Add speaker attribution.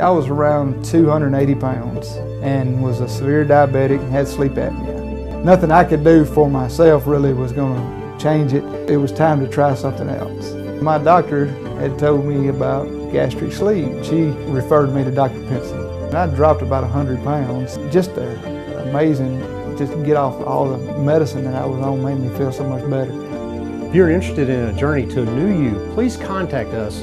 Speaker 1: I was around 280 pounds and was a severe diabetic and had sleep apnea. Nothing I could do for myself really was going to change it. It was time to try something else. My doctor had told me about gastric sleeve. She referred me to Dr. Pinson. And I dropped about 100 pounds. Just uh, amazing just get off all the medicine that I was on made me feel so much better.
Speaker 2: If you're interested in a journey to a new you, please contact us